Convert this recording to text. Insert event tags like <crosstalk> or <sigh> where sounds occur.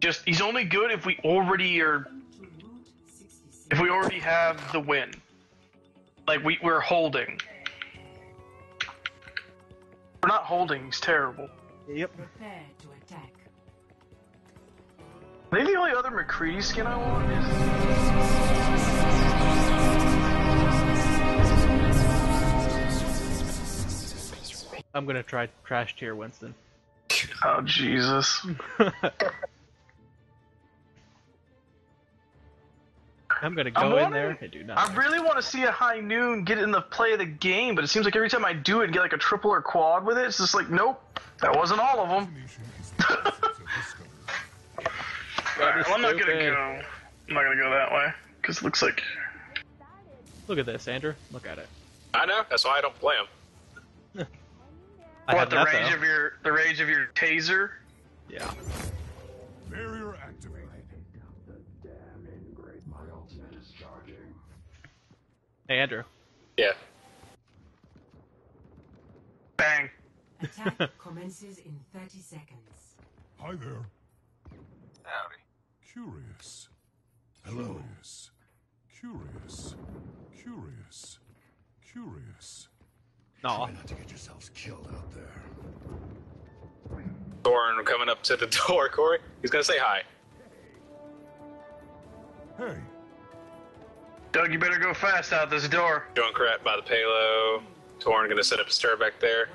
Just he's only good if we already are if we already have the win. Like we we're holding. We're not holding. He's terrible. Yep. Prepare to attack. I think the only other McCree skin I want is. I'm gonna try trash tier Winston. Oh Jesus! <laughs> I'm gonna I'm go in there and do I really want to see a high noon get in the play of the game, but it seems like every time I do it and get like a triple or quad with it, it's just like, nope, that wasn't all of them. Alright, <laughs> well, I'm not gonna go. I'm not gonna go that way because it looks like Look at this, Andrew. Look at it. I know. That's why I don't play them. I what the Netho. range of your the range of your taser. Yeah. Barrier activated. Hey, Andrew. Yeah. Bang. Attack <laughs> commences in 30 seconds. Hi there. Howdy. Curious. Hello. Curious. Curious. Curious. Curious. Aw. Not to get yourselves killed out there. Thorin coming up to the <laughs> door, Corey. He's gonna say hi. Doug, you better go fast out this door. Crap by the payload. Thorin gonna set up a stir back there.